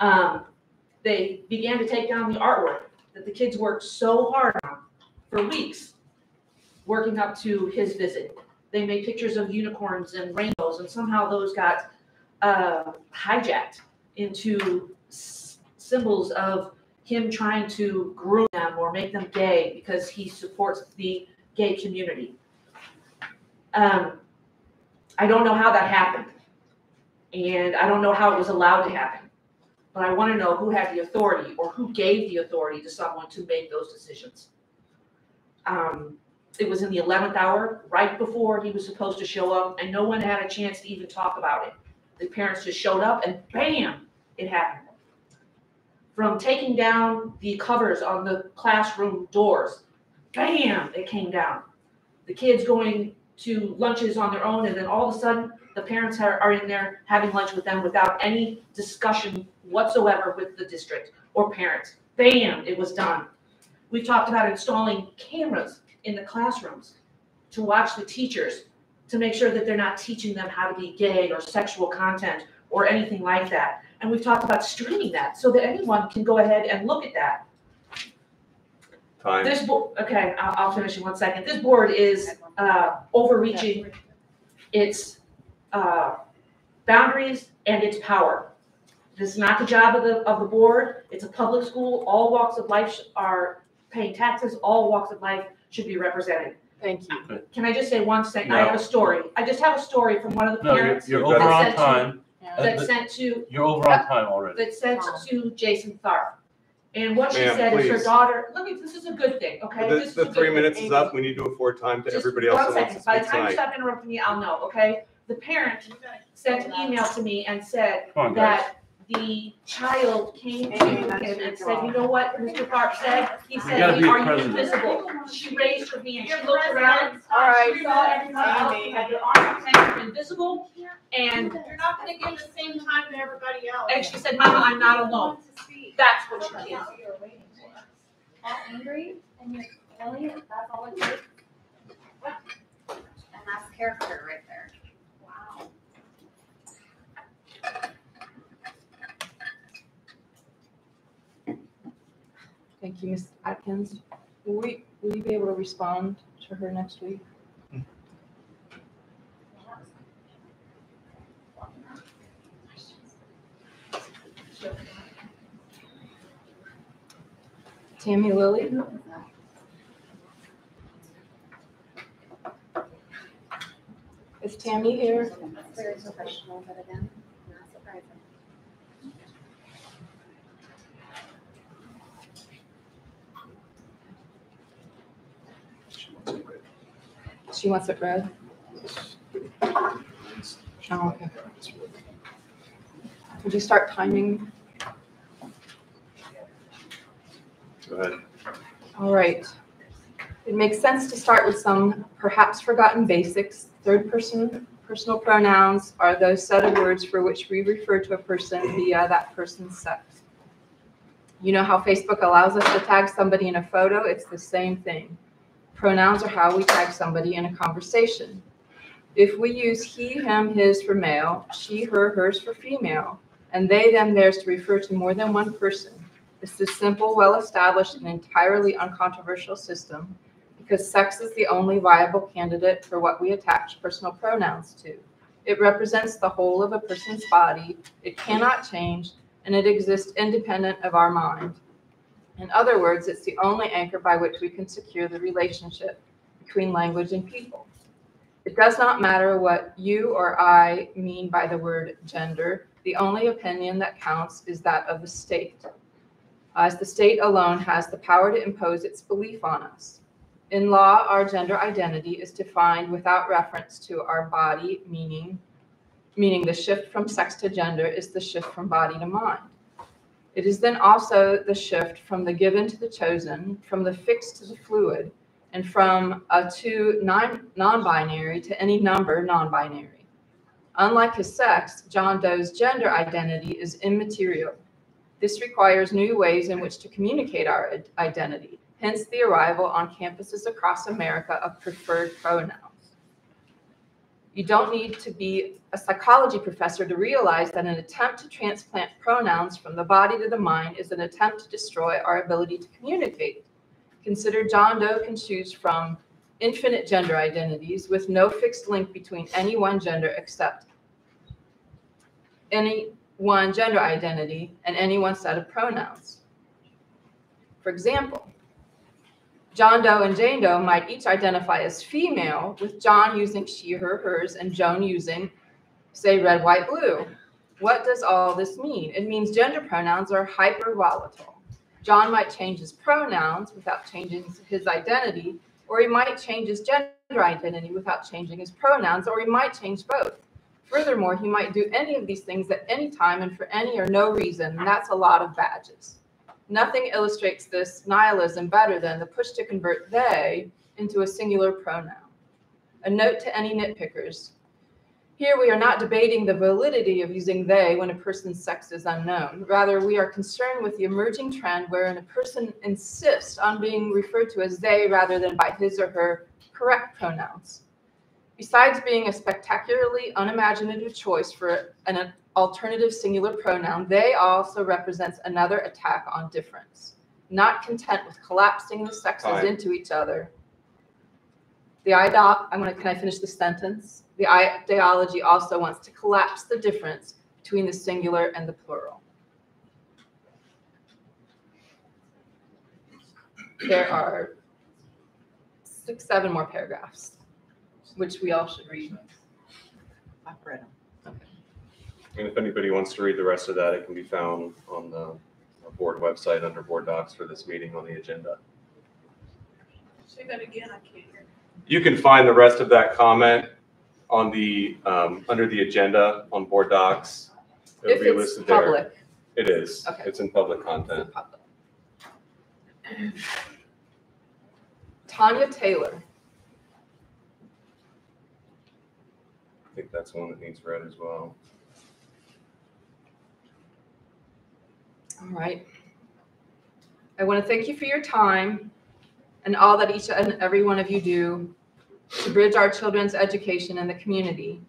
um, they began to take down the artwork that the kids worked so hard on for weeks, working up to his visit. They made pictures of unicorns and rainbows, and somehow those got uh, hijacked into symbols of him trying to groom them or make them gay because he supports the gay community. Um, I don't know how that happened. And I don't know how it was allowed to happen. But I want to know who had the authority or who gave the authority to someone to make those decisions. Um, it was in the eleventh hour, right before he was supposed to show up, and no one had a chance to even talk about it. The parents just showed up and bam, it happened. From taking down the covers on the classroom doors, bam, it came down. The kids going to lunches on their own, and then all of a sudden, the parents are, are in there having lunch with them without any discussion whatsoever with the district or parents. Bam, it was done. We've talked about installing cameras in the classrooms to watch the teachers, to make sure that they're not teaching them how to be gay or sexual content or anything like that. And we've talked about streaming that so that anyone can go ahead and look at that. Time. This, bo- okay, I'll, I'll finish in one second. This board is, uh, overreaching its, uh, boundaries and its power. This is not the job of the, of the board. It's a public school. All walks of life are paying taxes. All walks of life should be represented. Thank you. Can I just say one second? I have a story. I just have a story from one of the No, you're, parents you're You've over got on it. time. Yeah. Uh, that sent to, You're over on time already. that sent to Jason Tharp. And what she Ma'am, said is her please. daughter, look, me, this is a good thing, okay? The, This is a the good three thing. minutes is up. We need to afford time to Just everybody else one that wants to second. By the time you tonight. stop interrupting me, I'll know, okay? The parent sent an email to me and said Come on, guys. that the child came to him and said, you know what Mr. Tharp said? He gotta said, be are you president." invisible? She raised her hand, she looked around, All right. she saw everyone else, you had your arms extended, you're invisible, and, You're not gonna give the same time to everybody else. and she said, Mama, I'm not alone. That's what she did. that angry and you're feeling it, that's all it takes. And that's character right there. Thank you, Ms. Atkins. Will we, will you be able to respond to her next week? Tammy Lily? Is Tammy here? Again, She wants it read? Oh, okay. Would you start timing? Go ahead. All right. It makes sense to start with some perhaps forgotten basics. Third person personal pronouns are those set of words for which we refer to a person via that person's sex. You know how Facebook allows us to tag somebody in a photo? It's the same thing. Pronouns are how we tag somebody in a conversation. If we use he, him, his for male, she, her, hers for female, and they, them, theirs to refer to more than one person, it's a simple, well-established, and entirely uncontroversial system because sex is the only viable candidate for what we attach personal pronouns to. It represents the whole of a person's body, it cannot change, and it exists independent of our mind. In other words, it's the only anchor by which we can secure the relationship between language and people. It does not matter what you or I mean by the word gender, the only opinion that counts is that of the state as the state alone has the power to impose its belief on us. In law, our gender identity is defined without reference to our body, meaning, meaning the shift from sex to gender is the shift from body to mind. It is then also the shift from the given to the chosen, from the fixed to the fluid, and from a two non non-binary to any number non-binary. Unlike his sex, John Doe's gender identity is immaterial. This requires new ways in which to communicate our identity, hence the arrival on campuses across America of preferred pronouns. You don't need to be a psychology professor to realize that an attempt to transplant pronouns from the body to the mind is an attempt to destroy our ability to communicate. Consider John Doe can choose from infinite gender identities with no fixed link between any one gender except any one gender identity and any one set of pronouns. For example, John Doe and Jane Doe might each identify as female, with John using she, her, hers, and Joan using, say, red, white, blue. What does all this mean? It means gender pronouns are hyper volatile. John might change his pronouns without changing his identity, or he might change his gender identity without changing his pronouns, or he might change both. Furthermore, he might do any of these things at any time and for any or no reason, and that's a lot of badges. Nothing illustrates this nihilism better than the push to convert they into a singular pronoun. A note to any nitpickers. Here we are not debating the validity of using they when a person's sex is unknown. Rather, we are concerned with the emerging trend wherein a person insists on being referred to as they rather than by his or her correct pronouns. Besides being a spectacularly unimaginative choice for an alternative singular pronoun, they also represents another attack on difference. Not content with collapsing the sexes Fine. into each other. The idol, I'm gonna, can I finish the sentence? The ideology also wants to collapse the difference between the singular and the plural. There are six, seven more paragraphs, which we all should read. I've read them. And if anybody wants to read the rest of that, it can be found on the board website under board docs for this meeting on the agenda. Say that again, I can't hear. You can find the rest of that comment on the, um, under the agenda on board docs. It'll If be it's listed there. public, It is. Okay. It's in public it's content. public. Tanya Taylor. I think that's one that needs read as well. All right. I want to thank you for your time and all that each and every one of you do to bridge our children's education in the community.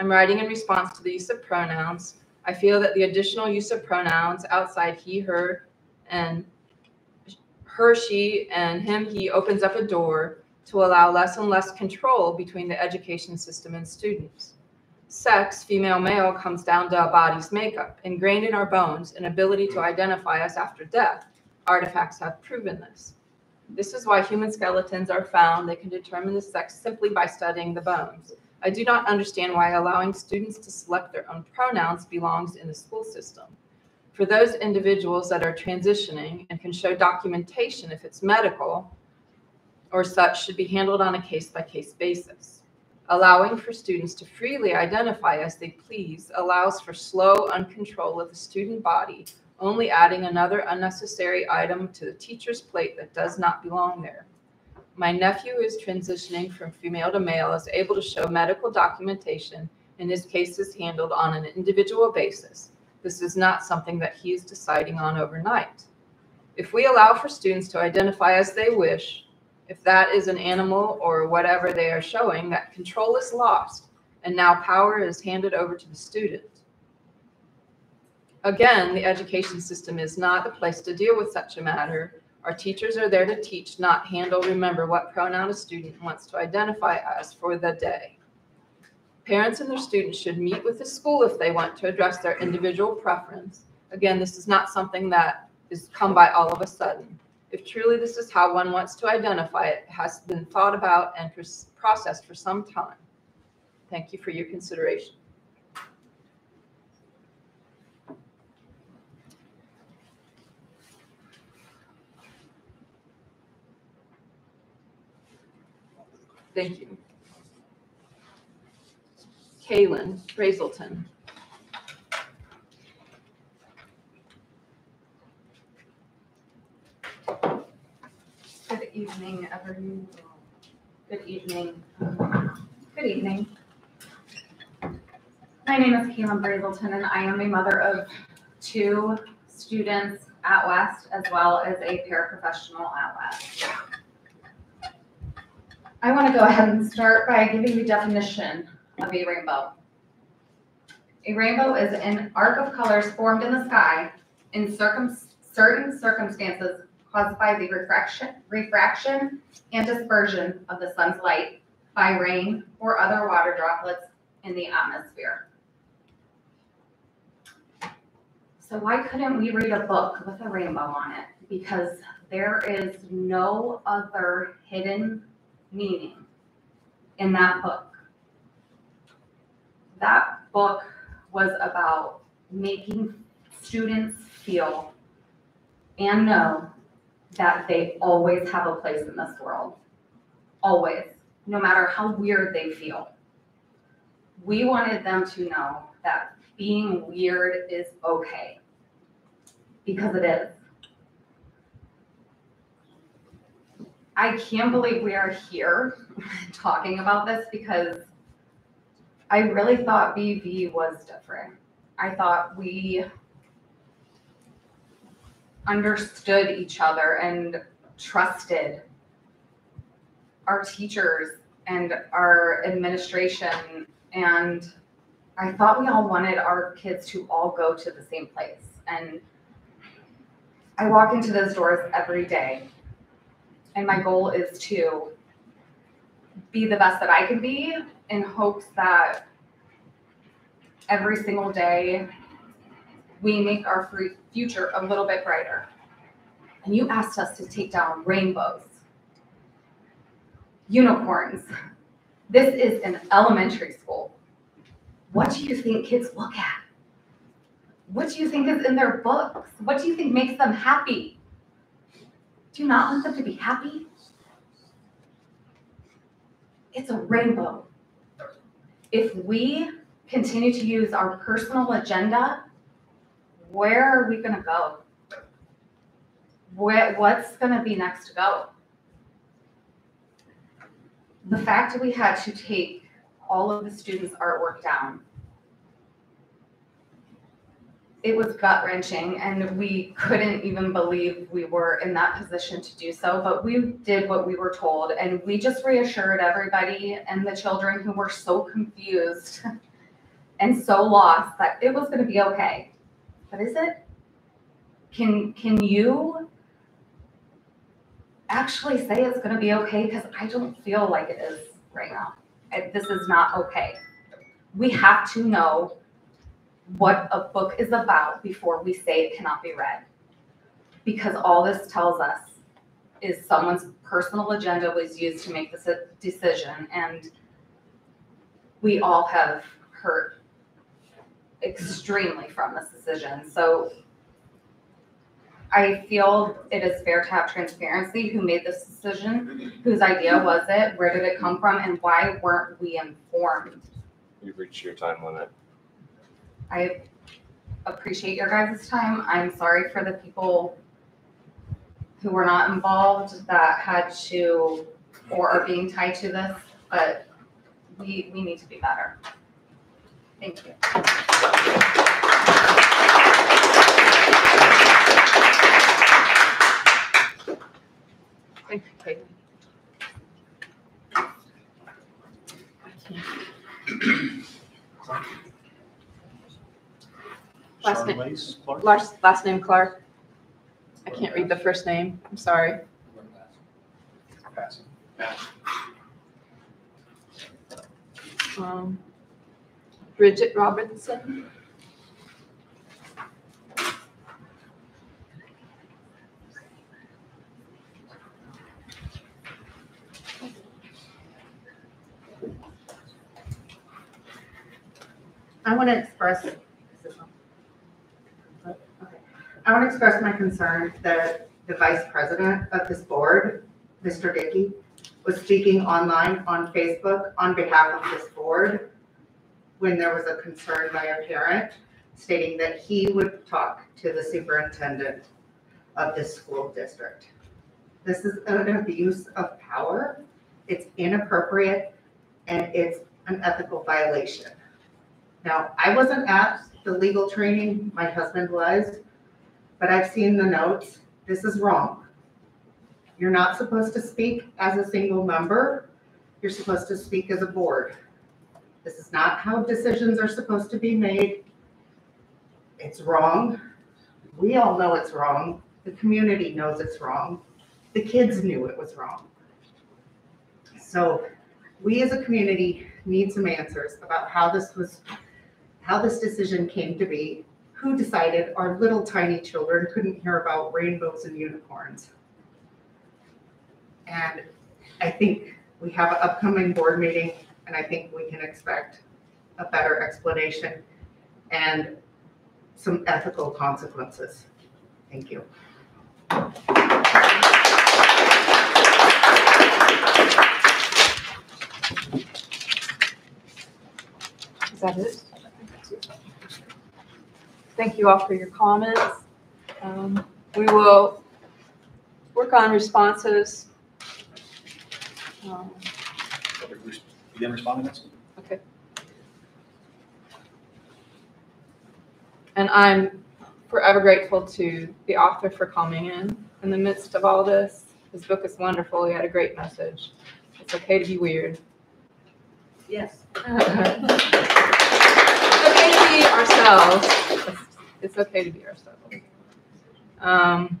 I'm writing in response to the use of pronouns. I feel that the additional use of pronouns outside he, her, and her, she, and him, he opens up a door to allow less and less control between the education system and students. Sex, female, male, comes down to a body's makeup, ingrained in our bones, an ability to identify us after death. Artifacts have proven this. This is why human skeletons are found. They can determine the sex simply by studying the bones. I do not understand why allowing students to select their own pronouns belongs in the school system. For those individuals that are transitioning and can show documentation if it's medical or such should be handled on a case by case basis. Allowing for students to freely identify as they please allows for slow uncontrol of the student body, only adding another unnecessary item to the teacher's plate that does not belong there. My nephew is transitioning from female to male, is able to show medical documentation, and his case is handled on an individual basis. This is not something that he is deciding on overnight. If we allow for students to identify as they wish, if that is an animal or whatever they are showing, that control is lost and now power is handed over to the student. Again, the education system is not the place to deal with such a matter. Our teachers are there to teach, not handle, remember what pronoun a student wants to identify as for the day. Parents and their students should meet with the school if they want to address their individual preference. Again, this is not something that is come by all of a sudden. If truly this is how one wants to identify it, it has been thought about and processed for some time. Thank you for your consideration. Thank you. Kaylin Brazelton. Good evening, everyone. Good evening. Good evening. My name is Kaylin Brazelton, and I am a mother of two students at West as well as a paraprofessional at West. I want to go ahead and start by giving the definition of a rainbow. A rainbow is an arc of colors formed in the sky in circum, certain circumstances caused by the refraction, refraction and dispersion of the sun's light by rain or other water droplets in the atmosphere. So why couldn't we read a book with a rainbow on it? Because there is no other hidden meaning in that book. That book was about making students feel and know that they always have a place in this world. Always, no matter how weird they feel. We wanted them to know that being weird is okay. Because it is. I can't believe we are here talking about this because I really thought BV was different. I thought we understood each other and trusted our teachers and our administration. And I thought we all wanted our kids to all go to the same place. And I walk into those doors every day. And my goal is to be the best that I can be in hopes that every single day we make our future a little bit brighter. And you asked us to take down rainbows, unicorns. This is an elementary school. What do you think kids look at? What do you think is in their books? What do you think makes them happy? Do you not want them to be happy? It's a rainbow. If we continue to use our personal agenda, where are we going to go? Where, what's going to be next to go? The fact that we had to take all of the students' artwork down, it was gut wrenching, and we couldn't even believe we were in that position to do so. But we did what we were told, and we just reassured everybody and the children who were so confused and so lost that it was going to be okay. But is it? Can can you actually say it's going to be okay? Because I don't feel like it is right now. I- This is not okay. We have to know what a book is about before we say it cannot be read. Because all this tells us is someone's personal agenda was used to make this decision, and we all have hurt extremely from this decision. So I feel it is fair to have transparency. Who made this decision? Whose idea was it? Where did it come from? And why weren't we informed? You've reached your time limit. I appreciate your guys' time. I'm sorry for the people who were not involved that had to or are being tied to this, but we, we need to be better. Thank you. Thank you. Last name. Charlize Clark? Last, last name Clark. I can't read the first name. I'm sorry. Passing. Um, Bridget Robinson. I want to express, I want to express my concern that the vice president of this board, Mr. Dickey, was speaking online on Facebook on behalf of this board when there was a concern by a parent stating that he would talk to the superintendent of this school district. This is an abuse of power. It's inappropriate and it's an ethical violation. Now, I wasn't at the legal training, my husband was, but I've seen the notes. This is wrong. You're not supposed to speak as a single member. You're supposed to speak as a board. This is not how decisions are supposed to be made. It's wrong. We all know it's wrong. The community knows it's wrong. The kids knew it was wrong. So we as a community need some answers about how this was, how this decision came to be. Who decided our little tiny children couldn't hear about rainbows and unicorns? And I think we have an upcoming board meeting, and I think we can expect a better explanation and some ethical consequences. Thank you. Is that it? Thank you all for your comments. Um, We will work on responses. Um, You didn't respond to this? And I'm forever grateful to the author for coming in in the midst of all this. His book is wonderful. He had a great message. It's okay to be weird. Yes. It's okay to be ourselves. It's- It's okay to be ourselves. Um,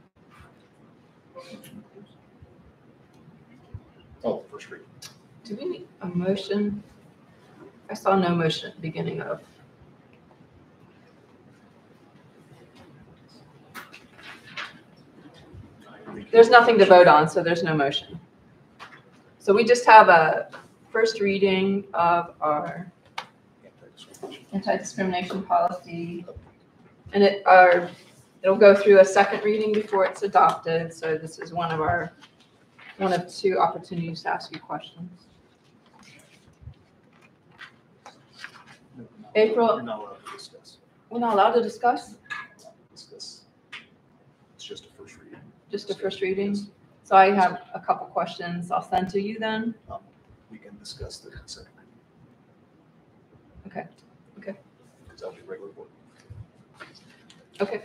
Oh, first read. Do we need a motion? I saw no motion at the beginning of. There's nothing to vote on, so there's no motion. So we just have a first reading of our anti-discrimination policy. And it, our, it'll go through a second reading before it's adopted, so this is one of our, one of two opportunities to ask you questions. April- You're not allowed to discuss. We're not allowed to discuss, Discuss. It's just a first reading. just a first reading. So I have a couple questions I'll send to you then. Uh, we can discuss the reading. Okay, okay. Because that'll be regular board. Okay.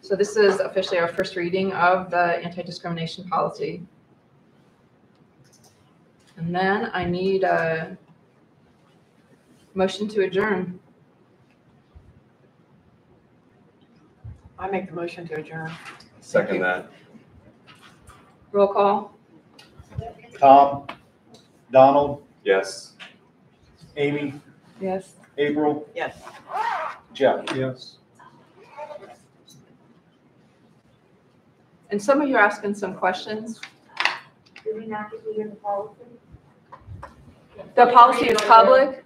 So this is officially our first reading of the anti-discrimination policy. And then I need a motion to adjourn. I make the motion to adjourn. Second that. Roll call? Tom, Donald, Yes. Amy, Yes. April, Yes. Jeff. Yes. And some of you are asking some questions. Do we not get to hear the policy? The policy is public.